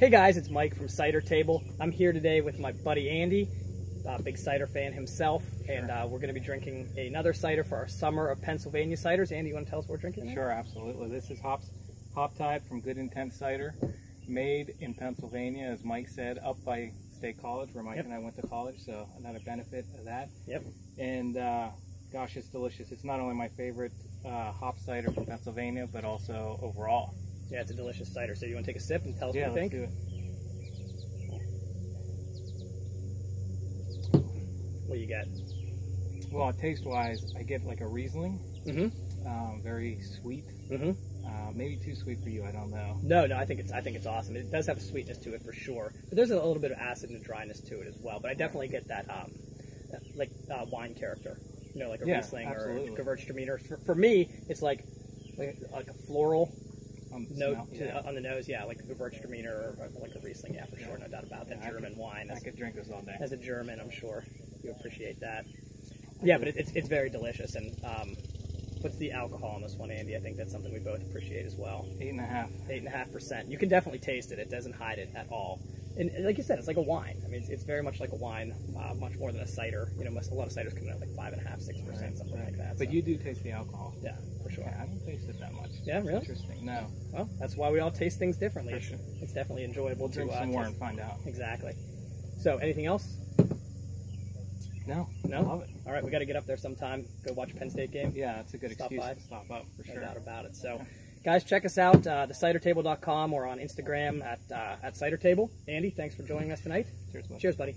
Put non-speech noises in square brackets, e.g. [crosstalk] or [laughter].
Hey guys, it's Mike from Cider Table. I'm here today with my buddy Andy, a big cider fan himself, and uh, we're going to be drinking another cider for our summer of Pennsylvania ciders. Andy, you want to tell us what we're drinking? Sure, absolutely. This is Hops, Hoptide from Good Intent Cider, made in Pennsylvania, as Mike said, up by State College, where Mike Yep. and I went to college, so another benefit of that. Yep. And uh, gosh, it's delicious. It's not only my favorite uh, hop cider from Pennsylvania, but also overall. Yeah, it's a delicious cider. So you want to take a sip and tell us yeah, what you think? do it. What you got? Well, taste-wise, I get like a Riesling, Mm-hmm. um, very sweet. Mm-hmm. Uh, maybe too sweet for you, I don't know. No, no, I think it's I think it's awesome. It does have a sweetness to it for sure, but there's a little bit of acid and dryness to it as well. But I definitely get that um, like uh, wine character, you know, like a Yeah, Riesling or a. Gewürztraminer. For, for me, it's like like, like a floral Um, note smell- to, yeah. on the nose. Yeah, like a Gewürztraminer or like a Riesling. Yeah, for sure, no doubt about that. Yeah, I German could- wine. I As, could drink this all day. as a German, I'm sure you appreciate that. Yeah, but it, it's it's very delicious. And um, what's the alcohol on this one, Andy? I think that's something we both appreciate as well. Eight and a half. eight and a half percent. You can definitely taste it. It doesn't hide it at all. And like you said, it's like a wine. I mean, it's, it's very much like a wine, uh, much more than a cider. You know, most, a lot of ciders come in at like five and a half, six percent, something like that. But so- you do taste the alcohol. yeah, for sure. Yeah, I don't taste it that much. Yeah, really? Interesting. No. Well, that's why we all taste things differently. For It's, sure. it's definitely enjoyable We'll to drink uh, some more and find out. Exactly. So, anything else? No. No. Love it. All right, we got to get up there sometime. Go watch a Penn State game. Yeah, it's a good Stop excuse by. to stop up for sure. no doubt about it. So, [laughs] guys, check us out, uh, thecidertable.com or on Instagram at uh, at cidertable. Andy, thanks for joining us tonight. Cheers, bud. Cheers, buddy.